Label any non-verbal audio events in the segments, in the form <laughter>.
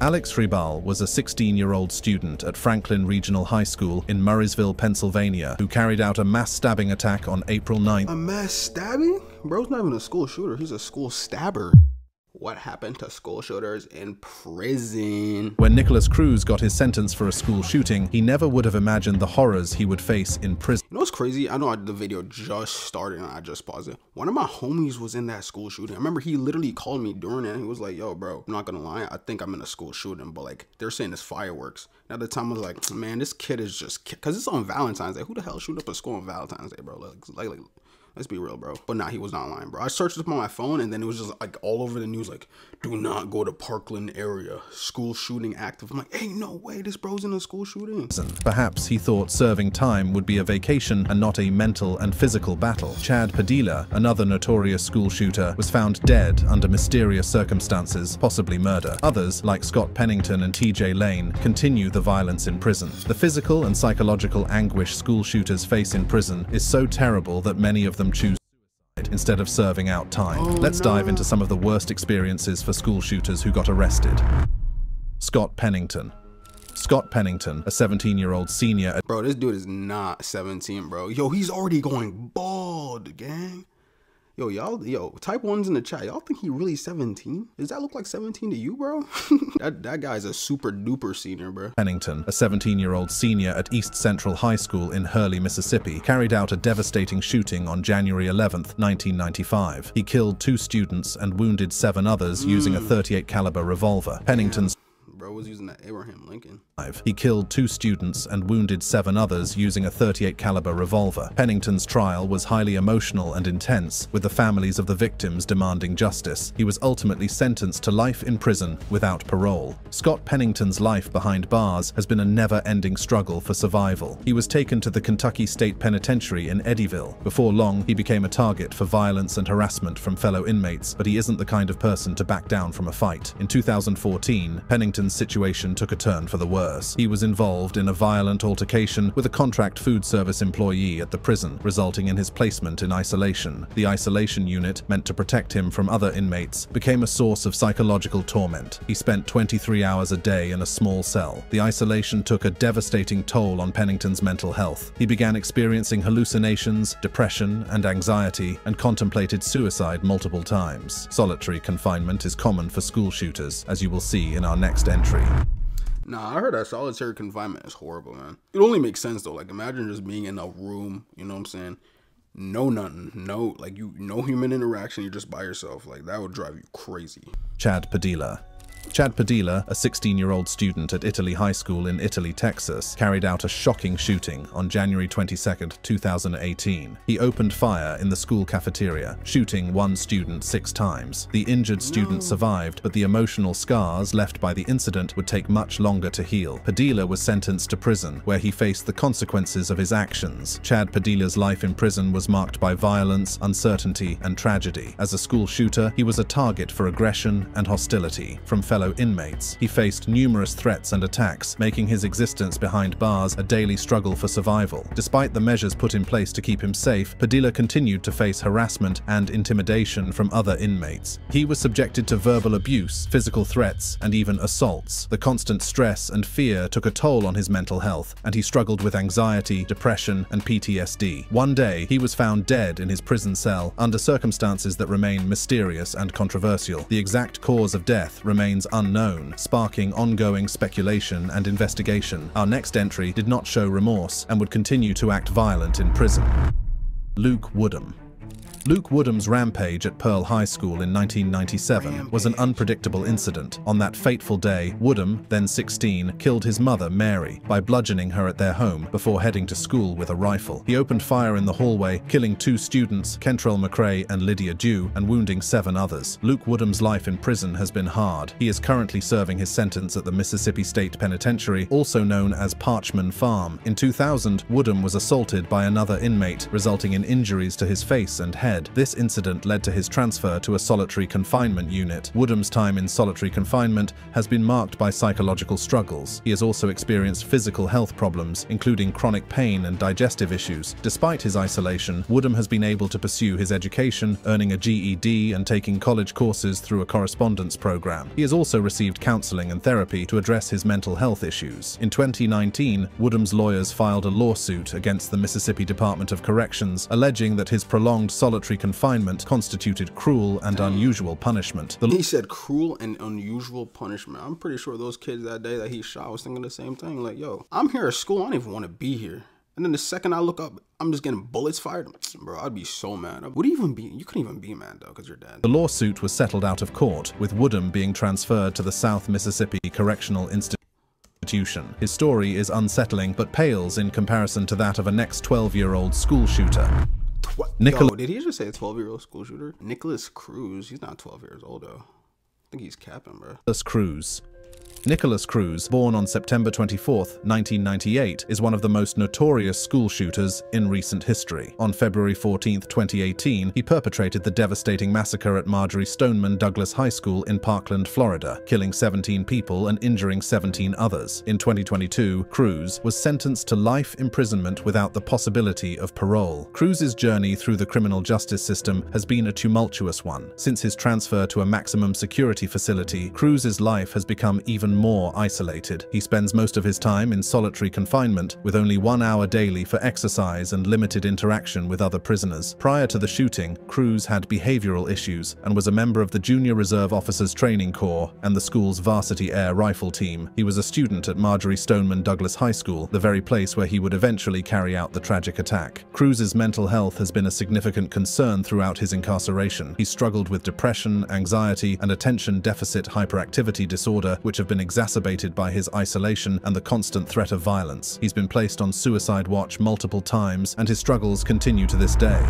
Alex Hribal was a 16-year-old student at Franklin Regional High School in Murrysville, Pennsylvania, who carried out a mass stabbing attack on April 9th. A mass stabbing? Bro's not even a school shooter, he's a school stabber. What happened to school shooters in prison? When Nikolas Cruz got his sentence for a school shooting, he never would have imagined the horrors he would face in prison. You know what's crazy? I know the video just started and I just paused it. One of my homies was in that school shooting. I remember he literally called me during it. he was like, yo, bro, I'm not gonna lie. I think I'm in a school shooting, but like, they're saying it's fireworks. And at the time, I was like, man, this kid is just, because it's on Valentine's Day. Who the hell shoot up a school on Valentine's Day, bro? Like, like, like Let's be real, bro. But nah, he was not lying, bro. I searched up on my phone and then it was just like all over the news, like, do not go to Parkland area. School shooting active. I'm like, hey, no way, this bro's in a school shooting. Perhaps he thought serving time would be a vacation and not a mental and physical battle. Chad Padilla, another notorious school shooter, was found dead under mysterious circumstances, possibly murder. Others, like Scott Pennington and TJ Lane, continue the violence in prison. The physical and psychological anguish school shooters face in prison is so terrible that many of them them choose instead of serving out time. Oh, Let's no. dive into some of the worst experiences for school shooters who got arrested. Scott Pennington. Scott Pennington, a 17-year-old senior at- Bro, this dude is not 17, bro. Yo, he's already going bald, gang. Yo, y'all, yo, type ones in the chat. Y'all think he really 17? Does that look like 17 to you, bro? <laughs> that that guy's a super duper senior, bro. Pennington, a 17-year-old senior at East Central High School in Hurley, Mississippi, carried out a devastating shooting on January 11, 1995. He killed two students and wounded seven others mm. using a 38 caliber revolver. Pennington's bro was using that Abraham Lincoln. He killed two students and wounded seven others using a 38 caliber revolver. Pennington's trial was highly emotional and intense, with the families of the victims demanding justice. He was ultimately sentenced to life in prison without parole. Scott Pennington's life behind bars has been a never-ending struggle for survival. He was taken to the Kentucky State Penitentiary in Eddyville. Before long, he became a target for violence and harassment from fellow inmates, but he isn't the kind of person to back down from a fight. In 2014, Situation took a turn for the worse worse. He was involved in a violent altercation with a contract food service employee at the prison, resulting in his placement in isolation. The isolation unit, meant to protect him from other inmates, became a source of psychological torment. He spent 23 hours a day in a small cell. The isolation took a devastating toll on Pennington's mental health. He began experiencing hallucinations, depression, and anxiety, and contemplated suicide multiple times. Solitary confinement is common for school shooters, as you will see in our next entry. Nah, I heard that solitary confinement is horrible, man. It only makes sense though. Like imagine just being in a room, you know what I'm saying? No nothing, no like you no human interaction, you're just by yourself. Like that would drive you crazy. Chad Padilla, Chad Padilla, a 16-year-old student at Italy High School in Italy, Texas, carried out a shocking shooting on January 22, 2018. He opened fire in the school cafeteria, shooting one student six times. The injured student no. survived, but the emotional scars left by the incident would take much longer to heal. Padilla was sentenced to prison, where he faced the consequences of his actions. Chad Padilla's life in prison was marked by violence, uncertainty, and tragedy. As a school shooter, he was a target for aggression and hostility from fellow fellow inmates. He faced numerous threats and attacks, making his existence behind bars a daily struggle for survival. Despite the measures put in place to keep him safe, Padilla continued to face harassment and intimidation from other inmates. He was subjected to verbal abuse, physical threats, and even assaults. The constant stress and fear took a toll on his mental health, and he struggled with anxiety, depression, and PTSD. One day, he was found dead in his prison cell under circumstances that remain mysterious and controversial. The exact cause of death remains unknown, sparking ongoing speculation and investigation. Our next entry did not show remorse and would continue to act violent in prison. Luke Woodham Luke Woodham's rampage at Pearl High School in 1997 was an unpredictable incident. On that fateful day, Woodham, then 16, killed his mother, Mary, by bludgeoning her at their home before heading to school with a rifle. He opened fire in the hallway, killing two students, Kentrell McRae and Lydia Dew, and wounding seven others. Luke Woodham's life in prison has been hard. He is currently serving his sentence at the Mississippi State Penitentiary, also known as Parchman Farm. In 2000, Woodham was assaulted by another inmate, resulting in injuries to his face and head head. This incident led to his transfer to a solitary confinement unit. Woodham's time in solitary confinement has been marked by psychological struggles. He has also experienced physical health problems, including chronic pain and digestive issues. Despite his isolation, Woodham has been able to pursue his education, earning a GED and taking college courses through a correspondence program. He has also received counseling and therapy to address his mental health issues. In 2019, Woodham's lawyers filed a lawsuit against the Mississippi Department of Corrections, alleging that his prolonged solitary confinement constituted cruel and unusual punishment. The He said cruel and unusual punishment. I'm pretty sure those kids that day that he shot was thinking the same thing. Like, yo, I'm here at school. I don't even want to be here. And then the second I look up, I'm just getting bullets fired. Bro, I'd be so mad. Would you even be? You couldn't even be mad though, because you're dead. The lawsuit was settled out of court, with Woodham being transferred to the South Mississippi Correctional Institution. His story is unsettling, but pales in comparison to that of a next 12-year-old school shooter. What? Nicola- Yo, did he just say a 12 year old school shooter? Nikolas Cruz. He's not 12 years old though. I think he's capping, bro. Nikolas Cruz. Nikolas Cruz, born on September 24, 1998, is one of the most notorious school shooters in recent history. On February 14, 2018, he perpetrated the devastating massacre at Marjory Stoneman Douglas High School in Parkland, Florida, killing 17 people and injuring 17 others. In 2022, Cruz was sentenced to life imprisonment without the possibility of parole. Cruz's journey through the criminal justice system has been a tumultuous one. Since his transfer to a maximum security facility, Cruz's life has become even more isolated. He spends most of his time in solitary confinement, with only one hour daily for exercise and limited interaction with other prisoners. Prior to the shooting, Cruz had behavioral issues and was a member of the Junior Reserve Officers Training Corps and the school's varsity air rifle team. He was a student at Marjory Stoneman Douglas High School, the very place where he would eventually carry out the tragic attack. Cruz's mental health has been a significant concern throughout his incarceration. He struggled with depression, anxiety, and attention deficit hyperactivity disorder, which have been exacerbated by his isolation and the constant threat of violence. He's been placed on suicide watch multiple times, and his struggles continue to this day.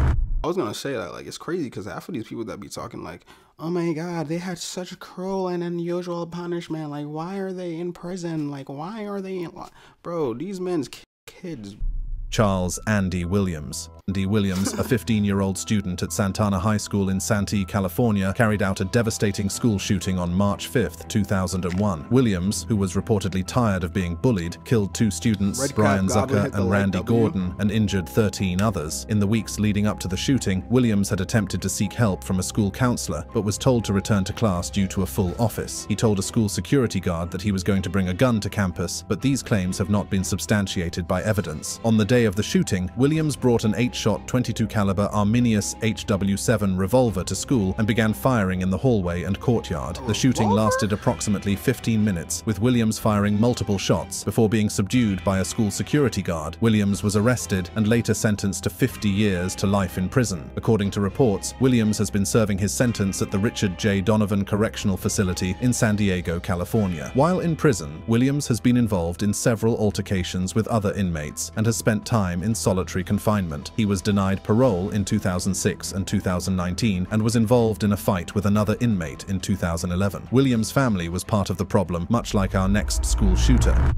I was gonna say that like it's crazy because half of these people that be talking like, oh my god, they had such cruel and unusual punishment. Like, why are they in prison? Like, why are they in? Bro, these men's ki- kids. Charles Andy Williams. Andy Williams, a 15-year-old student at Santana High School in Santee, California, carried out a devastating school shooting on March 5, 2001. Williams, who was reportedly tired of being bullied, killed two students, Red Brian Cap Zucker and Randy. Gordon, and injured 13 others. In the weeks leading up to the shooting, Williams had attempted to seek help from a school counselor, but was told to return to class due to a full office. He told a school security guard that he was going to bring a gun to campus, but these claims have not been substantiated by evidence. On the day of the shooting, Williams brought an 8-shot 22 caliber Arminius HW7 revolver to school and began firing in the hallway and courtyard. The shooting lasted approximately 15 minutes, with Williams firing multiple shots before being subdued by a school security guard. Williams was arrested and later sentenced to 50 years to life in prison. According to reports, Williams has been serving his sentence at the Richard J. Donovan Correctional Facility in San Diego, California. While in prison, Williams has been involved in several altercations with other inmates and has spent time in solitary confinement. He was denied parole in 2006 and 2019 and was involved in a fight with another inmate in 2011. Williams' family was part of the problem, much like our next school shooter.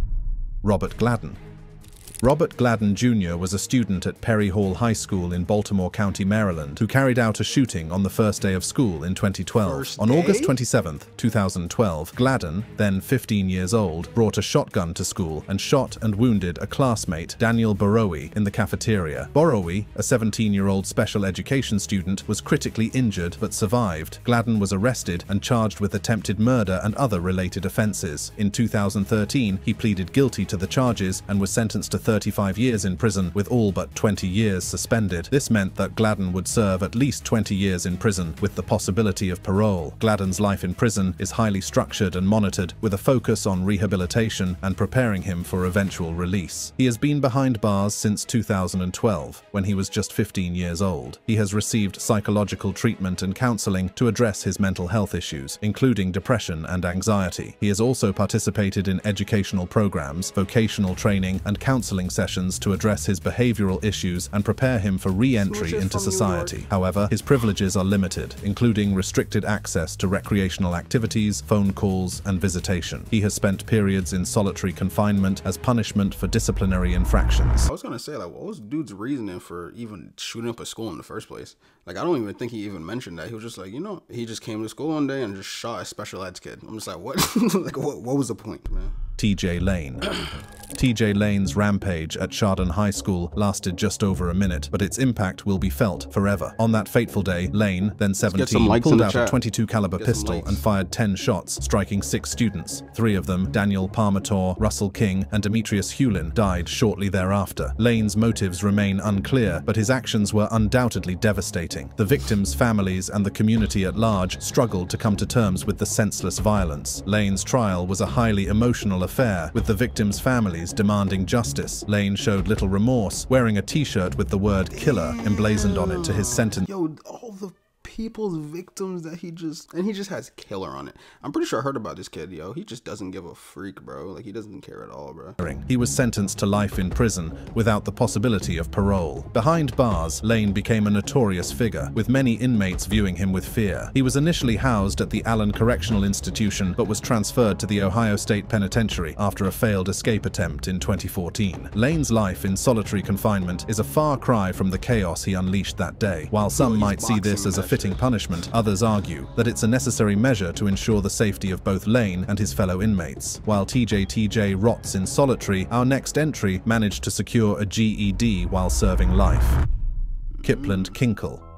Robert Gladden. Robert Gladden Jr. was a student at Perry Hall High School in Baltimore County, Maryland, who carried out a shooting on the first day of school in 2012. First on August 27, 2012, Gladden, then 15 years old, brought a shotgun to school and shot and wounded a classmate, Daniel Borowy, in the cafeteria. Borowy, a 17-year-old special education student, was critically injured but survived. Gladden was arrested and charged with attempted murder and other related offenses. In 2013, he pleaded guilty to the charges and was sentenced to 35 years in prison with all but 20 years suspended. This meant that Gladden would serve at least 20 years in prison with the possibility of parole. Gladden's life in prison is highly structured and monitored with a focus on rehabilitation and preparing him for eventual release. He has been behind bars since 2012, when he was just 15 years old. He has received psychological treatment and counseling to address his mental health issues, including depression and anxiety. He has also participated in educational programs, vocational training, and counseling counseling sessions to address his behavioral issues and prepare him for re-entry into society. However, his privileges are limited, including restricted access to recreational activities, phone calls, and visitation. He has spent periods in solitary confinement as punishment for disciplinary infractions. I was gonna say, like, what was dude's reasoning for even shooting up a school in the first place? Like, I don't even think he even mentioned that. He was just like, you know, he just came to school one day and just shot a special ed kid. I'm just like, what? <laughs> like, what? What was the point, man? TJ Lane. <clears throat> TJ Lane's rampage at Chardon High School lasted just over a minute, but its impact will be felt forever. On that fateful day, Lane, then 17, pulled out a 22 caliber Get pistol and fired 10 shots, striking six students. Three of them, Daniel Parmertor, Russell King, and Demetrius Hewlin, died shortly thereafter. Lane's motives remain unclear, but his actions were undoubtedly devastating. The victims' families and the community at large struggled to come to terms with the senseless violence. Lane's trial was a highly emotional affair, with the victims' families demanding justice. Lane showed little remorse, wearing a t-shirt with the word killer emblazoned on it to his sentence. Yo, all the people's victims that he just and he just has killer on it. I'm pretty sure I heard about this kid, yo. He just doesn't give a freak, bro. Like he doesn't care at all, bro. He was sentenced to life in prison without the possibility of parole. Behind bars, Lane became a notorious figure, with many inmates viewing him with fear. He was initially housed at the Allen Correctional Institution but was transferred to the Ohio State Penitentiary after a failed escape attempt in 2014. Lane's life in solitary confinement is a far cry from the chaos he unleashed that day. While some he's might see this as a that fitting punishment, others argue that it's a necessary measure to ensure the safety of both Lane and his fellow inmates. While TJ TJ rots in solitary, our next entry managed to secure a GED while serving life. Kipland Kinkel.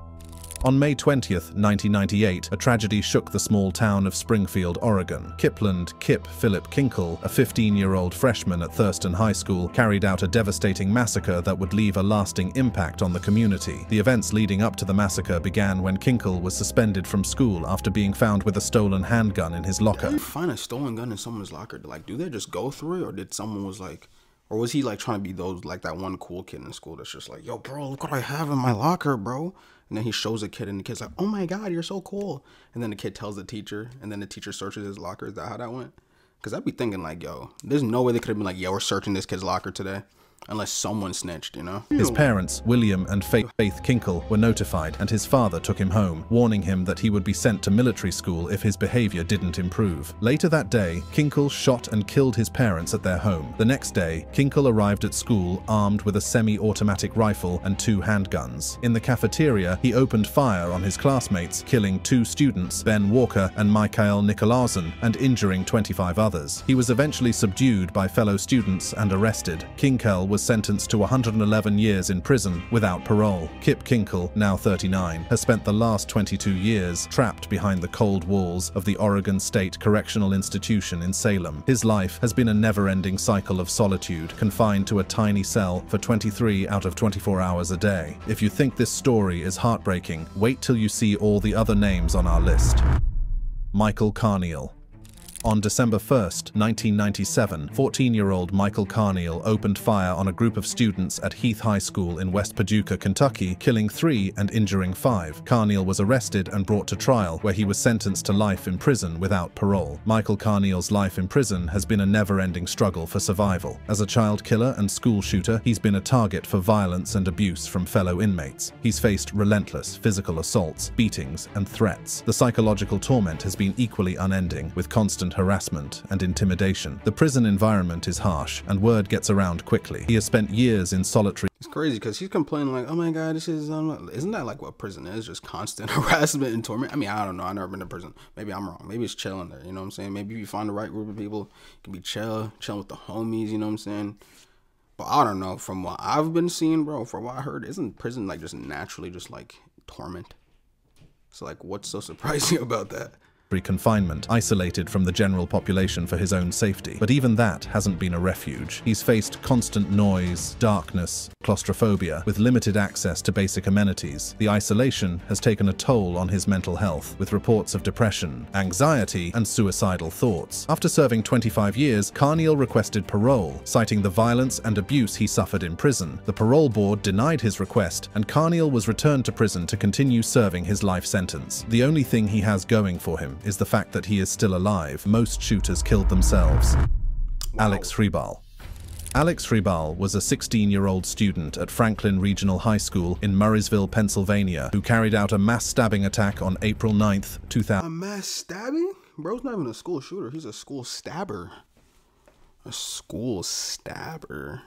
On May 20th, 1998, a tragedy shook the small town of Springfield, Oregon. Kipland Kip Philip Kinkel, a 15-year-old freshman at Thurston High School, carried out a devastating massacre that would leave a lasting impact on the community. The events leading up to the massacre began when Kinkel was suspended from school after being found with a stolen handgun in his locker. Find a stolen gun in someone's locker. Like, do they just go through it, or did someone was like, or was he like trying to be those like that one cool kid in school that's just like, yo, bro, look what I have in my locker, bro. And then he shows a kid, and the kid's like, oh my god, you're so cool. And then the kid tells the teacher, and then the teacher searches his locker. Is that how that went? Because I'd be thinking like, yo, there's no way they could have been like, yeah, we're searching this kid's locker today, unless someone snitched, you know? His parents, William and Faith, Faith Kinkel, were notified, and his father took him home, warning him that he would be sent to military school if his behavior didn't improve. Later that day, Kinkel shot and killed his parents at their home. The next day, Kinkel arrived at school armed with a semi-automatic rifle and two handguns. In the cafeteria, he opened fire on his classmates, killing two students, Ben Walker and Michael Nickolauson, and injuring 25 others. He was eventually subdued by fellow students and arrested. Kinkel was sentenced to 111 years in prison without parole. Kip Kinkel, now 39, has spent the last 22 years trapped behind the cold walls of the Oregon State Correctional Institution in Salem. His life has been a never-ending cycle of solitude, confined to a tiny cell for 23 out of 24 hours a day. If you think this story is heartbreaking, wait till you see all the other names on our list. Michael Carneal. On December 1st, 1997, 14-year-old Michael Carneal opened fire on a group of students at Heath High School in West Paducah, Kentucky, killing three and injuring five. Carneal was arrested and brought to trial, where he was sentenced to life in prison without parole. Michael Carneal's life in prison has been a never-ending struggle for survival. As a child killer and school shooter, he's been a target for violence and abuse from fellow inmates. He's faced relentless physical assaults, beatings, and threats. The psychological torment has been equally unending, with constant harassment and intimidation. The prison environment is harsh, and word gets around quickly. He has spent years in solitary It's crazy because he's complaining like, "Oh my god, this is um, isn't that like what prison is? Just constant <laughs> harassment and torment." I mean, I don't know. I've never been to prison. Maybe I'm wrong. Maybe it's chilling there. You know what I'm saying? Maybe you find the right group of people, you can be chill, chilling with the homies. You know what I'm saying? But I don't know. From what I've been seeing, bro, from what I heard, isn't prison like just naturally just like torment? So like, what's so <laughs> surprising about that? Confinement, isolated from the general population for his own safety. But even that hasn't been a refuge. He's faced constant noise, darkness, claustrophobia, with limited access to basic amenities. The isolation has taken a toll on his mental health, with reports of depression, anxiety, and suicidal thoughts. After serving 25 years, Carneal requested parole, citing the violence and abuse he suffered in prison. The parole board denied his request, and Carneal was returned to prison to continue serving his life sentence. The only thing he has going for him is the fact that he is still alive. Most shooters killed themselves. Alex Freeball. Alex Hribal was a 16-year-old student at Franklin Regional High School in Murrysville, Pennsylvania, who carried out a mass stabbing attack on April 9th, 2000. A mass stabbing? Bro's not even a school shooter. He's a school stabber. A school stabber.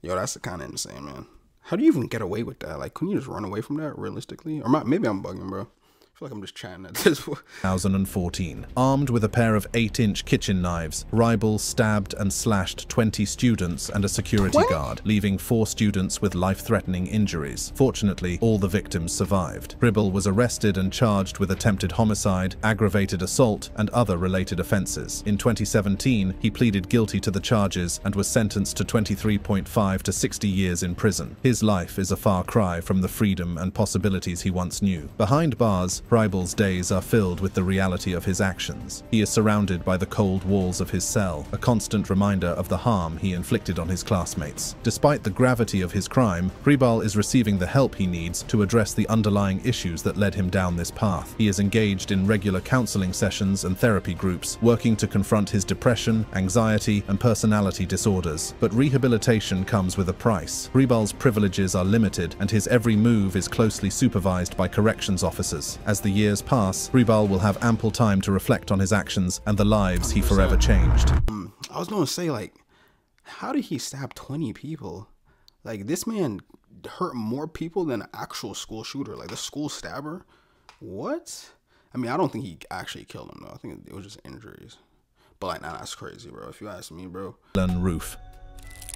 Yo, that's kind of insane, man. How do you even get away with that? Like, couldn't you just run away from that realistically? Or maybe I'm bugging, bro feel like I'm just chatting at this point. 2014. Armed with a pair of 8-inch kitchen knives, Hribal stabbed and slashed 20 students and a security what? guard, leaving four students with life-threatening injuries. Fortunately, all the victims survived. Hribal was arrested and charged with attempted homicide, aggravated assault, and other related offences. In 2017, he pleaded guilty to the charges and was sentenced to 23.5 to 60 years in prison. His life is a far cry from the freedom and possibilities he once knew. Behind bars, Hribal's days are filled with the reality of his actions. He is surrounded by the cold walls of his cell, a constant reminder of the harm he inflicted on his classmates. Despite the gravity of his crime, Hribal is receiving the help he needs to address the underlying issues that led him down this path. He is engaged in regular counseling sessions and therapy groups, working to confront his depression, anxiety, and personality disorders. But rehabilitation comes with a price. Hribal's privileges are limited, and his every move is closely supervised by corrections officers. As as the years pass, Hribal will have ample time to reflect on his actions and the lives he forever changed. Um, I was gonna say, like, how did he stab 20 people? Like, this man hurt more people than an actual school shooter, like the school stabber. What? I mean, I don't think he actually killed him, though. I think it was just injuries. But, like, nah, that's crazy, bro. If you ask me, bro. Roof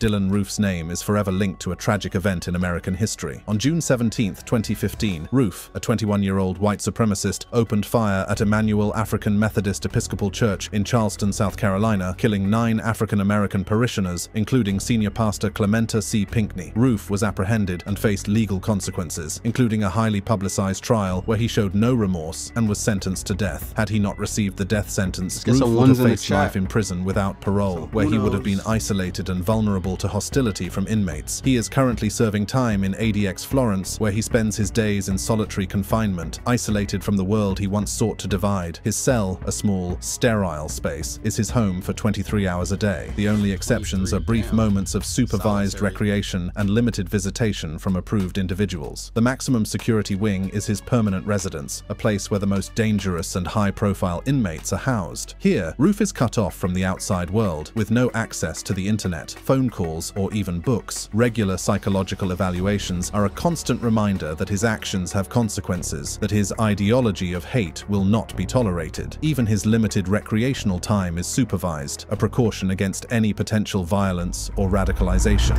Dylann Roof's name is forever linked to a tragic event in American history. On June 17, 2015, Roof, a 21-year-old white supremacist, opened fire at Emanuel African Methodist Episcopal Church in Charleston, South Carolina, killing nine African-American parishioners, including senior pastor Clementa C. Pinckney. Roof was apprehended and faced legal consequences, including a highly publicized trial where he showed no remorse and was sentenced to death. Had he not received the death sentence, Roof would have faced life in prison without parole, where he would have been isolated and vulnerable to hostility from inmates. He is currently serving time in ADX Florence, where he spends his days in solitary confinement, isolated from the world he once sought to divide. His cell, a small, sterile space, is his home for 23 hours a day. The only exceptions are brief moments of supervised recreation and limited visitation from approved individuals. The maximum security wing is his permanent residence, a place where the most dangerous and high-profile inmates are housed. Here, Roof is cut off from the outside world, with no access to the internet, phone calls, calls, or even books. Regular psychological evaluations are a constant reminder that his actions have consequences, that his ideology of hate will not be tolerated. Even his limited recreational time is supervised, a precaution against any potential violence or radicalization.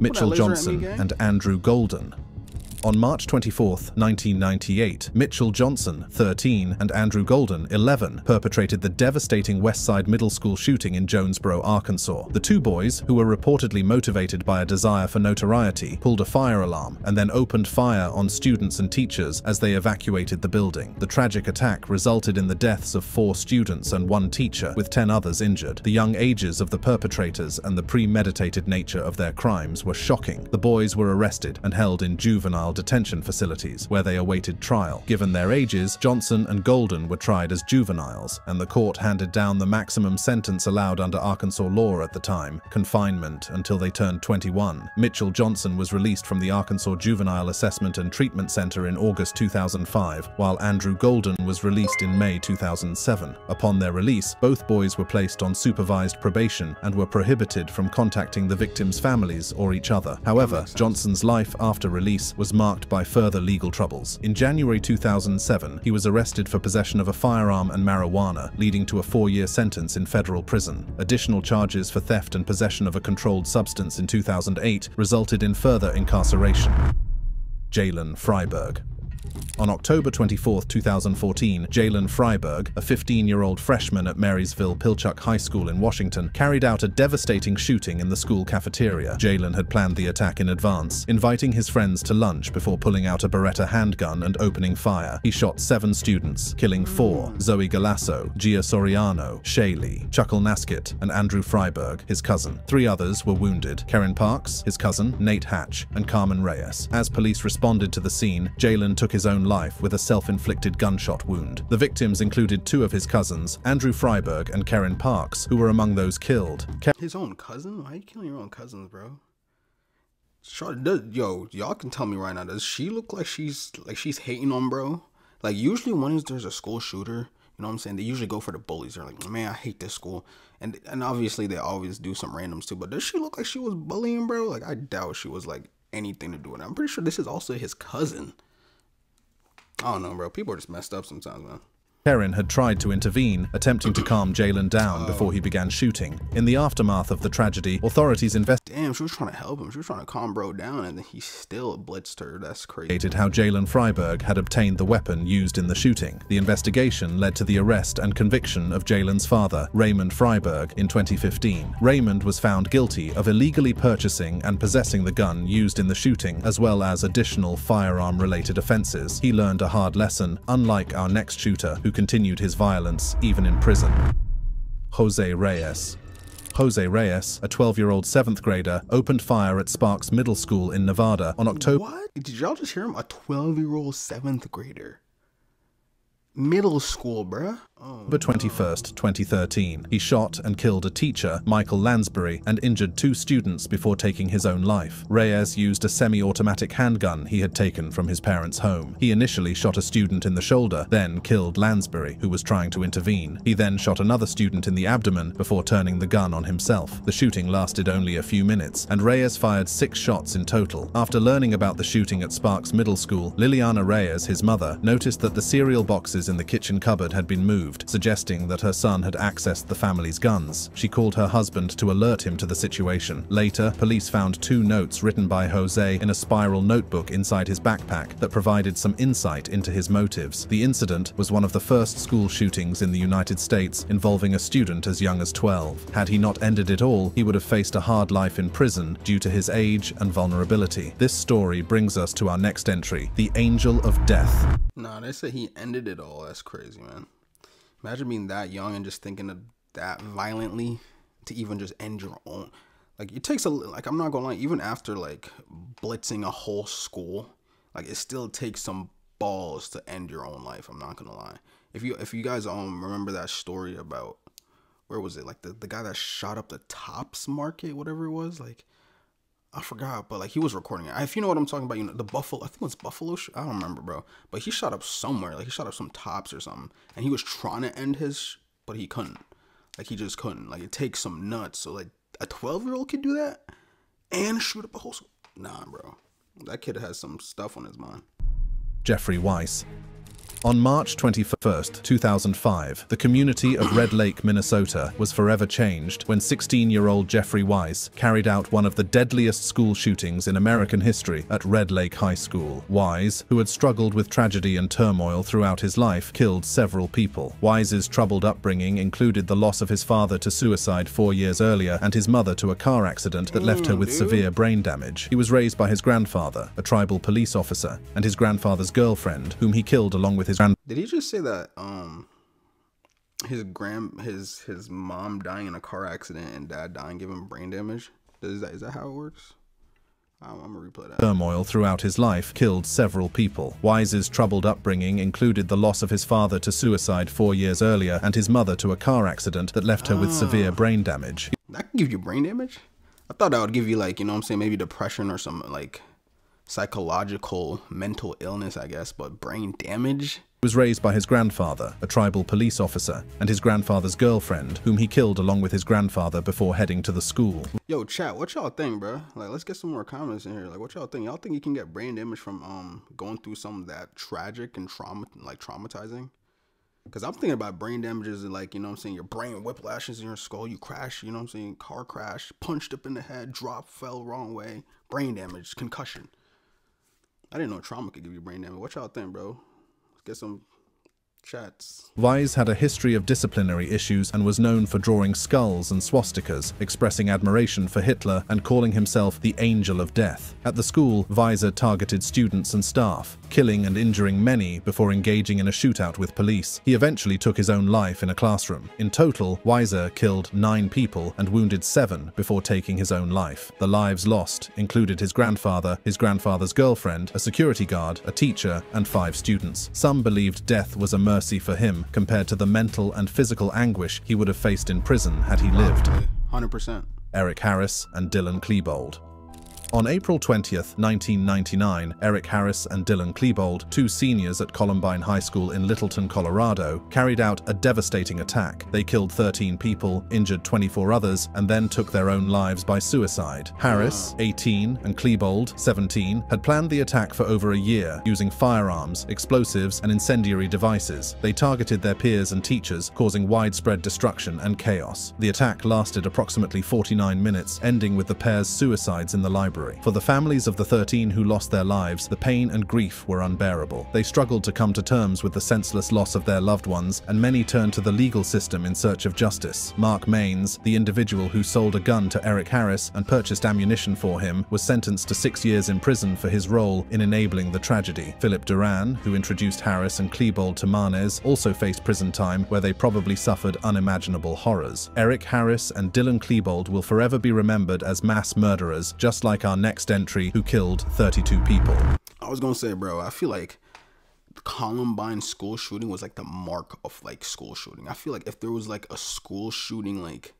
Mitchell Johnson and Andrew Golden on March 24, 1998, Mitchell Johnson, 13, and Andrew Golden, 11, perpetrated the devastating Westside Middle School shooting in Jonesboro, Arkansas. The two boys, who were reportedly motivated by a desire for notoriety, pulled a fire alarm and then opened fire on students and teachers as they evacuated the building. The tragic attack resulted in the deaths of four students and one teacher, with 10 others injured. The young ages of the perpetrators and the premeditated nature of their crimes were shocking. The boys were arrested and held in juvenile detention facilities, where they awaited trial. Given their ages, Johnson and Golden were tried as juveniles, and the court handed down the maximum sentence allowed under Arkansas law at the time, confinement until they turned 21. Mitchell Johnson was released from the Arkansas Juvenile Assessment and Treatment Center in August 2005, while Andrew Golden was released in May 2007. Upon their release, both boys were placed on supervised probation and were prohibited from contacting the victims' families or each other. However, Johnson's life after release was marked by further legal troubles. In January 2007, he was arrested for possession of a firearm and marijuana, leading to a four-year sentence in federal prison. Additional charges for theft and possession of a controlled substance in 2008 resulted in further incarceration. Jaylen Fryberg on October 24, 2014, Jaylen Fryberg, a 15-year-old freshman at Marysville Pilchuck High School in Washington, carried out a devastating shooting in the school cafeteria. Jaylen had planned the attack in advance, inviting his friends to lunch before pulling out a Beretta handgun and opening fire. He shot seven students, killing four, Zoe Galasso, Gia Soriano, Shaylee, Chuckulnaskit, and Andrew Fryberg, his cousin. Three others were wounded, Karen Parks, his cousin, Nate Hatch, and Carmen Reyes. As police responded to the scene, Jaylen took his own life with a self-inflicted gunshot wound. The victims included two of his cousins, Andrew Fryberg and Karen Parks, who were among those killed. His own cousin? Why are you killing your own cousins, bro? Yo, y'all can tell me right now. Does she look like she's like she's hating on bro? Like usually when there's a school shooter, you know what I'm saying? They usually go for the bullies. They're like, man, I hate this school, and and obviously they always do some randoms too. But does she look like she was bullying, bro? Like I doubt she was like anything to do with it. I'm pretty sure this is also his cousin. I don't know, bro. People are just messed up sometimes, man. Karen had tried to intervene, attempting to calm Jaylen down before he began shooting. In the aftermath of the tragedy, authorities investigated Damn, she was trying to help him. She was trying to calm bro down, and then he still blitzed her. That's crazy. how Jaylen Fryberg had obtained the weapon used in the shooting. The investigation led to the arrest and conviction of Jaylen's father, Raymond Fryberg, in 2015. Raymond was found guilty of illegally purchasing and possessing the gun used in the shooting, as well as additional firearm-related offenses. He learned a hard lesson, unlike our next shooter, who continued his violence even in prison. Jose Reyes. Jose Reyes, a 12-year-old 7th grader, opened fire at Sparks Middle School in Nevada on October What? Did y'all just hear him? A 12 year old seventh grader. Middle school, bruh. October 21st, 2013. He shot and killed a teacher, Michael Landsberry, and injured two students before taking his own life. Reyes used a semi-automatic handgun he had taken from his parents' home. He initially shot a student in the shoulder, then killed Landsberry, who was trying to intervene. He then shot another student in the abdomen before turning the gun on himself. The shooting lasted only a few minutes, and Reyes fired six shots in total. After learning about the shooting at Sparks Middle School, Liliana Reyes, his mother, noticed that the cereal boxes in the kitchen cupboard had been moved, suggesting that her son had accessed the family's guns. She called her husband to alert him to the situation. Later, police found two notes written by Jose in a spiral notebook inside his backpack that provided some insight into his motives. The incident was one of the first school shootings in the United States involving a student as young as 12. Had he not ended it all, he would have faced a hard life in prison due to his age and vulnerability. This story brings us to our next entry, The Angel of Death. Nah, they say he ended it all. That's crazy, man. Imagine being that young and just thinking of that violently to even just end your own. Like it takes a like I'm not gonna lie, even after like blitzing a whole school, like it still takes some balls to end your own life. I'm not gonna lie. If you if you guys um remember that story about where was it like the the guy that shot up the Tops Market, whatever it was, like I forgot, but like he was recording it. If you know what I'm talking about, you know the Buffalo. I think it was Buffalo. I don't remember, bro. But he shot up somewhere. Like he shot up some tops or something, and he was trying to end his, but he couldn't. Like he just couldn't. Like it takes some nuts. So like a 12 year old could do that and shoot up a whole. Nah, bro. That kid has some stuff on his mind. Jeffrey Weise. On March 21, 2005, the community of Red Lake, Minnesota was forever changed when 16-year-old Jeffrey Weise carried out one of the deadliest school shootings in American history at Red Lake High School. Weise, who had struggled with tragedy and turmoil throughout his life, killed several people. Weise's troubled upbringing included the loss of his father to suicide four years earlier and his mother to a car accident that left her with hmm, severe brain damage. He was raised by his grandfather, a tribal police officer, and his grandfather's girlfriend, whom he killed along with his grand Did he just say that um his grand his his mom dying in a car accident and dad dying giving brain damage? Is that is that how it works? I'm, I'm gonna replay that. turmoil throughout his life killed several people. Weise's troubled upbringing included the loss of his father to suicide four years earlier and his mother to a car accident that left her with severe brain damage. That can give you brain damage? I thought that would give you like, you know what I'm saying, maybe depression or some like psychological mental illness, I guess, but brain damage? He was raised by his grandfather, a tribal police officer, and his grandfather's girlfriend, whom he killed along with his grandfather before heading to the school. Yo, chat, what y'all think, bro? Like, let's get some more comments in here. Like, what y'all think? Y'all think you can get brain damage from um going through some that tragic and trauma, like traumatizing? Because I'm thinking about brain damages and like, you know what I'm saying, your brain whiplashes in your skull, you crash, you know what I'm saying, car crash, punched up in the head, drop, fell wrong way, brain damage, concussion. I didn't know trauma could give you brain damage. What y'all think, bro? Let's get some chats. Weise had a history of disciplinary issues and was known for drawing skulls and swastikas, expressing admiration for Hitler and calling himself the Angel of Death. At the school, Weiser targeted students and staff, killing and injuring many before engaging in a shootout with police. He eventually took his own life in a classroom. In total, Weiser killed nine people and wounded seven before taking his own life. The lives lost included his grandfather, his grandfather's girlfriend, a security guard, a teacher, and five students. Some believed death was a mercy for him compared to the mental and physical anguish he would have faced in prison had he lived. 100%. Eric Harris and Dylan Klebold. On April 20th, 1999, Eric Harris and Dylan Klebold, two seniors at Columbine High School in Littleton, Colorado, carried out a devastating attack. They killed 13 people, injured 24 others, and then took their own lives by suicide. Harris, 18, and Klebold, 17, had planned the attack for over a year, using firearms, explosives, and incendiary devices. They targeted their peers and teachers, causing widespread destruction and chaos. The attack lasted approximately 49 minutes, ending with the pair's suicides in the library. For the families of the 13 who lost their lives, the pain and grief were unbearable. They struggled to come to terms with the senseless loss of their loved ones, and many turned to the legal system in search of justice. Mark Manes, the individual who sold a gun to Eric Harris and purchased ammunition for him, was sentenced to six years in prison for his role in enabling the tragedy. Philip Duran, who introduced Harris and Klebold to Manes, also faced prison time where they probably suffered unimaginable horrors. Eric Harris and Dylan Klebold will forever be remembered as mass murderers, just like our next entry who killed 32 people. I was gonna say, bro, I feel like Columbine school shooting was like the mark of like school shooting. I feel like if there was like a school shooting like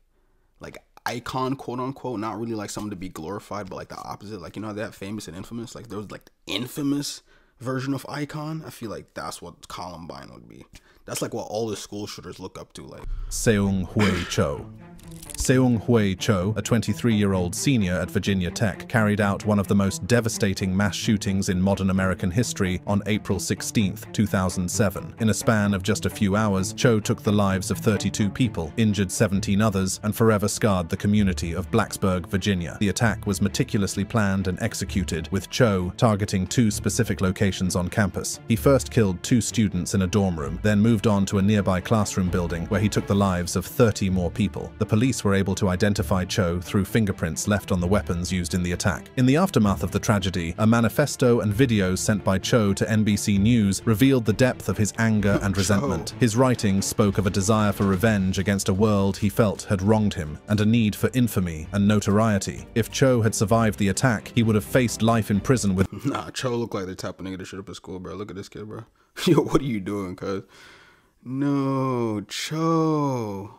like icon quote unquote, not really like something to be glorified, but like the opposite, like you know that famous and infamous, like there was like infamous version of icon. I feel like that's what Columbine would be. That's like what all the school shooters look up to, like Seung Hui Cho. Seung Hui Cho, a 23-year-old senior at Virginia Tech, carried out one of the most devastating mass shootings in modern American history on April 16, 2007. In a span of just a few hours, Cho took the lives of 32 people, injured 17 others, and forever scarred the community of Blacksburg, Virginia. The attack was meticulously planned and executed, with Cho targeting two specific locations on campus. He first killed two students in a dorm room, then moved on to a nearby classroom building where he took the lives of 30 more people. The police were able to identify Cho through fingerprints left on the weapons used in the attack. In the aftermath of the tragedy, a manifesto and videos sent by Cho to NBC News revealed the depth of his anger and resentment. His writings spoke of a desire for revenge against a world he felt had wronged him, and a need for infamy and notoriety. If Cho had survived the attack, he would have faced life in prison with- Nah, Cho look like the type of nigga that shit up at school, bro. Look at this kid, bro. <laughs> Yo, what are you doing, cuz? No, Cho.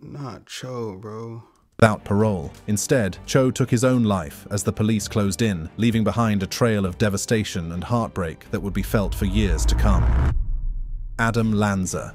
Not Cho, bro. without parole. Instead, Cho took his own life as the police closed in, leaving behind a trail of devastation and heartbreak that would be felt for years to come. Adam Lanza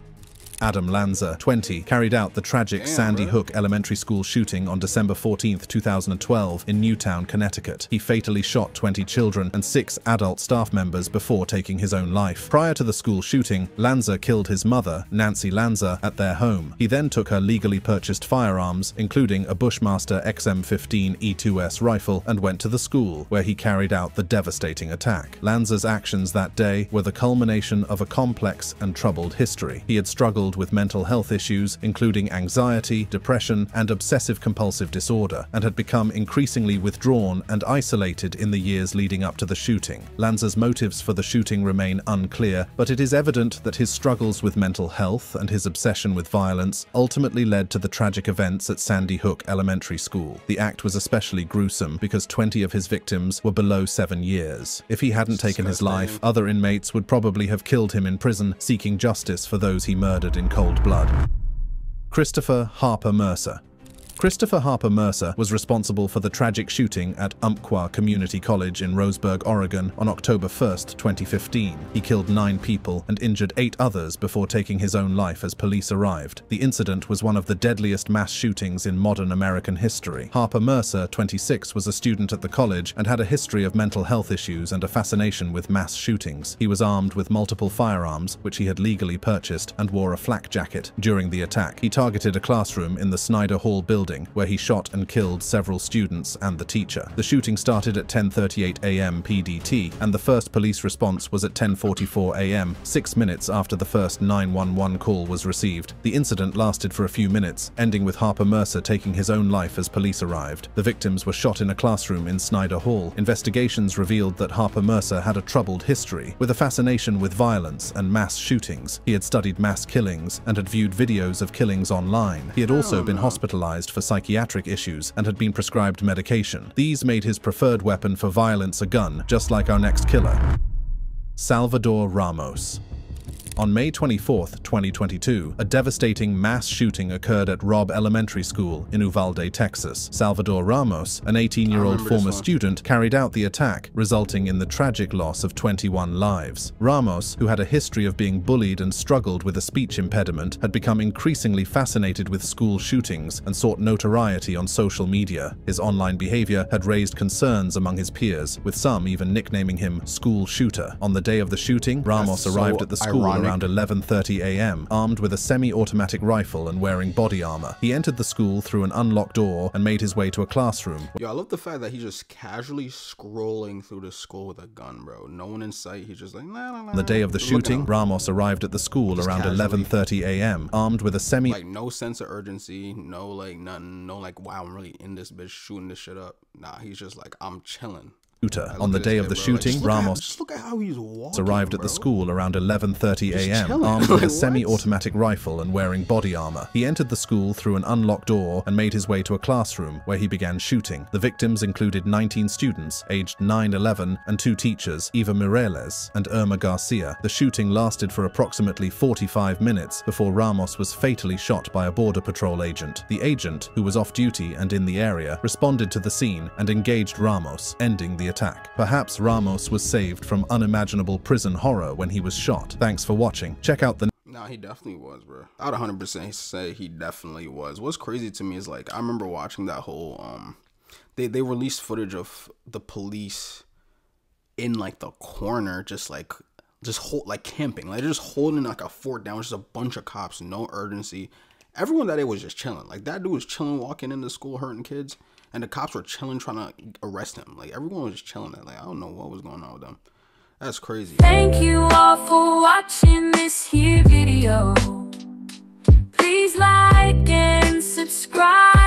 Adam Lanza, 20, carried out the tragic Damn, Sandy bro. Hook Elementary School shooting on December 14, 2012 in Newtown, Connecticut. He fatally shot 20 children and six adult staff members before taking his own life. Prior to the school shooting, Lanza killed his mother, Nancy Lanza, at their home. He then took her legally purchased firearms, including a Bushmaster XM15 E2S rifle, and went to the school, where he carried out the devastating attack. Lanza's actions that day were the culmination of a complex and troubled history. He had struggled with mental health issues, including anxiety, depression, and obsessive compulsive disorder, and had become increasingly withdrawn and isolated in the years leading up to the shooting. Lanza's motives for the shooting remain unclear, but it is evident that his struggles with mental health and his obsession with violence ultimately led to the tragic events at Sandy Hook Elementary School. The act was especially gruesome because 20 of his victims were below seven years. If he hadn't taken his life, other inmates would probably have killed him in prison, seeking justice for those he murdered in cold blood. Christopher Harper Mercer Christopher Harper Mercer was responsible for the tragic shooting at Umpqua Community College in Roseburg, Oregon on October 1, 2015. He killed nine people and injured eight others before taking his own life as police arrived. The incident was one of the deadliest mass shootings in modern American history. Harper Mercer, 26, was a student at the college and had a history of mental health issues and a fascination with mass shootings. He was armed with multiple firearms, which he had legally purchased, and wore a flak jacket. During the attack, he targeted a classroom in the Snyder Hall building building, where he shot and killed several students and the teacher. The shooting started at 10.38 a.m. PDT, and the first police response was at 10.44 a.m., six minutes after the first 911 call was received. The incident lasted for a few minutes, ending with Harper Mercer taking his own life as police arrived. The victims were shot in a classroom in Snyder Hall. Investigations revealed that Harper Mercer had a troubled history, with a fascination with violence and mass shootings. He had studied mass killings and had viewed videos of killings online. He had also oh, been hospitalized for psychiatric issues and had been prescribed medication. These made his preferred weapon for violence a gun, just like our next killer. Salvador Ramos on May 24, 2022, a devastating mass shooting occurred at Robb Elementary School in Uvalde, Texas. Salvador Ramos, an 18-year-old former student, carried out the attack, resulting in the tragic loss of 21 lives. Ramos, who had a history of being bullied and struggled with a speech impediment, had become increasingly fascinated with school shootings and sought notoriety on social media. His online behavior had raised concerns among his peers, with some even nicknaming him School Shooter. On the day of the shooting, Ramos arrived at the school ironic. Around 11.30 a.m., armed with a semi-automatic rifle and wearing body armor. He entered the school through an unlocked door and made his way to a classroom. Yo, I love the fact that he's just casually scrolling through the school with a gun, bro. No one in sight. He's just like, nah, nah, nah. On the day of the shooting. Ramos arrived at the school Just around 11.30 a.m., armed with a semi like no sense of urgency, no like nothing, no like wow, I'm really in this bitch shooting this shit up. Nah, he's just like I'm chilling. Shooter. On the day of the kid, bro. Like, shooting, just look at- Ramos just look at how he's walking. arrived at the school around 11.30 a.m., armed with a <laughs> semi-automatic rifle and wearing body armor. He entered the school through an unlocked door and made his way to a classroom where he began shooting. The victims included 19 students, aged 9, 11, and two teachers, Eva Mireles and Irma Garcia. The shooting lasted for approximately 45 minutes before Ramos was fatally shot by a Border Patrol agent. The agent, who was off duty and in the area, responded to the scene and engaged Ramos, ending the attack. Perhaps Ramos was saved from unimaginable prison horror when he was shot. Thanks for watching. Check out the Nah, he definitely was, bro. I'd 100% say he definitely was. What's crazy to me is like I remember watching that whole um they they released footage of the police in like the corner just like just hold like camping. Like just holding like a fort down, just a bunch of cops, no urgency. Everyone that day was just chilling. Like that dude was chilling walking into school hurting kids and the cops were chilling, trying to arrest him. Like everyone was just chilling. Like I don't know what was going on with them. That's crazy. Thank you all for watching this here video. Please like and subscribe.